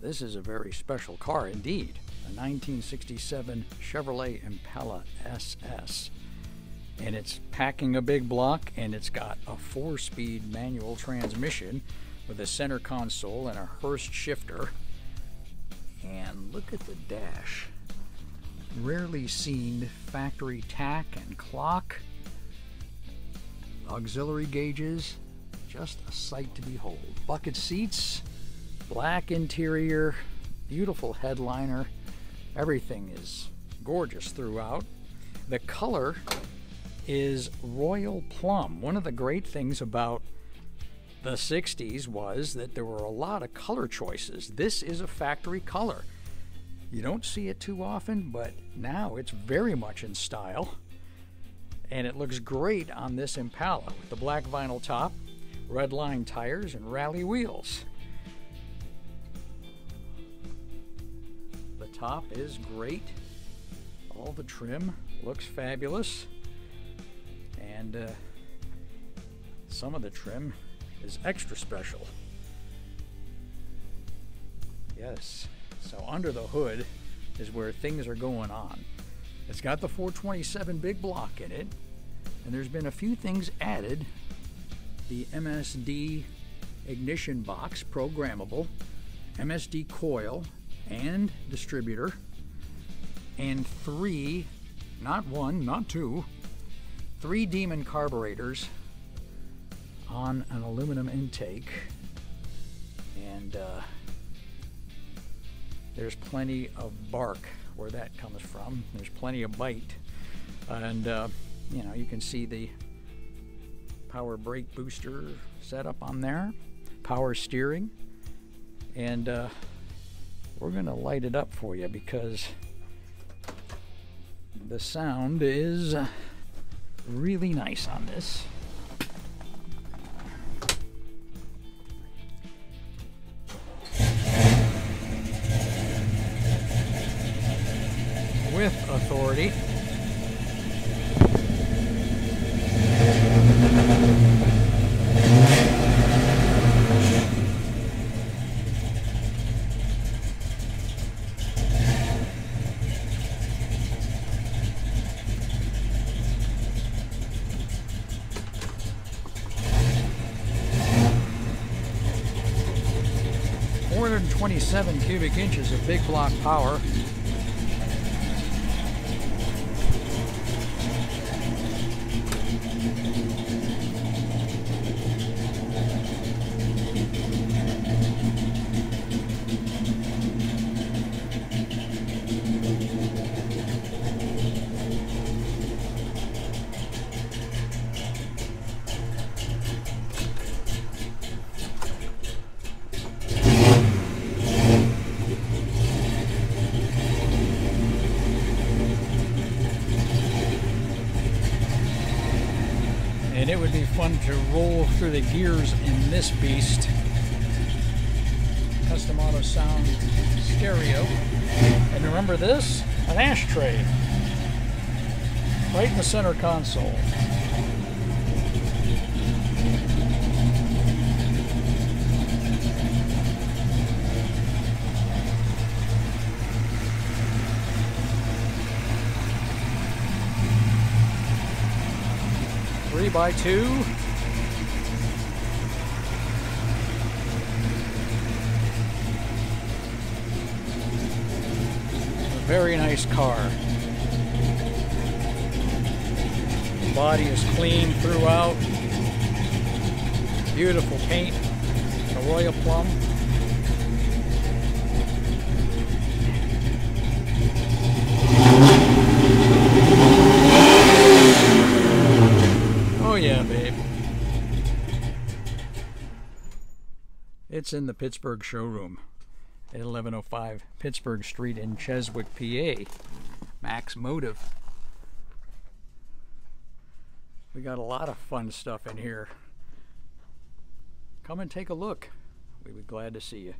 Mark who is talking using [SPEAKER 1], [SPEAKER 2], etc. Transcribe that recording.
[SPEAKER 1] This is a very special car indeed. A 1967 Chevrolet Impala SS. And it's packing a big block and it's got a four speed manual transmission with a center console and a Hurst shifter. And look at the dash. Rarely seen factory tach and clock. Auxiliary gauges. Just a sight to behold. Bucket seats black interior, beautiful headliner. Everything is gorgeous throughout. The color is royal plum. One of the great things about the 60s was that there were a lot of color choices. This is a factory color. You don't see it too often, but now it's very much in style. And it looks great on this Impala with the black vinyl top, red line tires, and rally wheels. Top is great. All the trim looks fabulous. And uh, some of the trim is extra special. Yes. So under the hood is where things are going on. It's got the 427 big block in it, and there's been a few things added. The MSD ignition box, programmable, MSD coil, and distributor, and three, not one, not two, three Demon carburetors on an aluminum intake. And uh, there's plenty of bark where that comes from. There's plenty of bite. And, uh, you know, you can see the power brake booster setup on there, power steering, and uh, we're going to light it up for you because the sound is really nice on this. With authority. 427 cubic inches of big block power. And it would be fun to roll through the gears in this beast. Custom Auto Sound stereo. And remember this? An ashtray. Right in the center console. Three by two. A very nice car. The body is clean throughout. Beautiful paint. A royal plum. It's in the Pittsburgh showroom at 1105 Pittsburgh Street in Cheswick, PA. MaxMotive. We got a lot of fun stuff in here. Come and take a look. We'd be glad to see you.